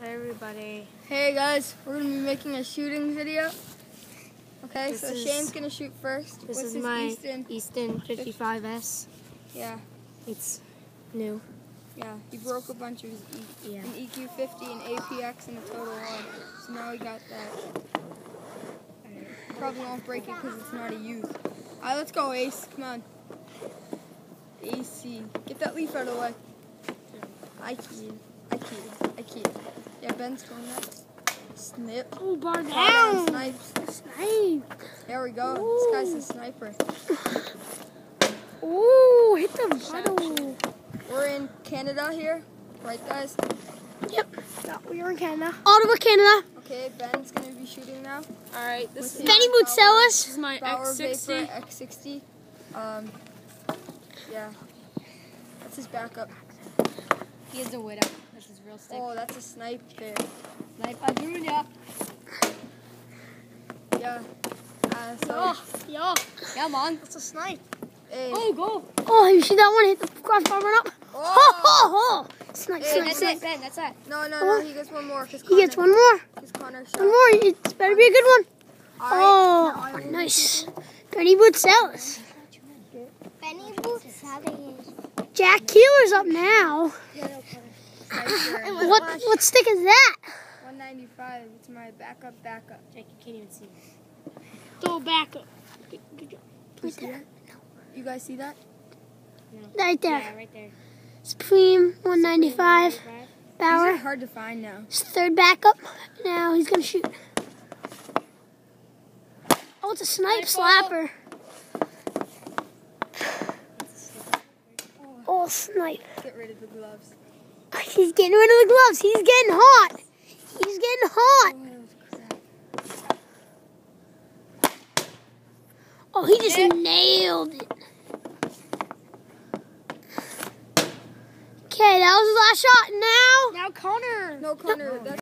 Hi everybody. Hey guys, we're gonna be making a shooting video. Okay, This so is- Shane's gonna shoot first. This What's is my Easton? Easton 55S. Yeah, It's new. yeah. He broke a bunch of his e- Yeah. an EQ50 and APX and a total one. So now we got that. Probably won't break it because it's not a youth. Alright, let's go, Ace. Come on. AC. Get that leaf out of the way. I keyed. I keyed. I keyed. Yeah, Ben's going next. Snip. Oh, bar Down. Snipes. Snipe. There we go. This guy's a sniper. Ooh, hit the bottle. We're in Canada here, right, guys? Yep. No, we are in Canada. Ottawa, Canada. Okay, Ben's gonna be shooting now. All right, this With is Benny Bauer- Boutselis. this is my Bauer X60. Vapor X60. Um, yeah, that's his backup. He is a widow. This is real stick. Oh, that's a snipe there. Sniper Junior. Yeah. Uh, so, Oh, yo. Come on. That's a snipe. hey. Oh, go. Oh, you see that one? Hit the crossbar run up. Oh! Ho, ho, ho. Snipe, Hey, snipe, That's snipe. it, Ben. That's it. No, no, Oh. no. He gets one more. Cause He gets one more. Cause Connor shot. One more. It better be a good one. All right, now I Oh, will nice. Benny Boutselis. Benny Boutselis. Jack Keeler's up now. Sniper. What what stick is that? 195. It's my backup, backup. Jake, you can't even see. Throw back up. Good, good job. You see that? You guys see that? Right there. Yeah, right there. Supreme 195. These are Bauer. hard to find now. It's third backup. Now he's gonna shoot. Oh, it's a snipe slapper. Oh, snipe. Get rid of the gloves. He's getting rid of the gloves. He's getting hot. He's getting hot. Oh, that was crap. Oh, he just nailed it. Okay, that was his last shot. Now. Now Connor. No, Connor. That's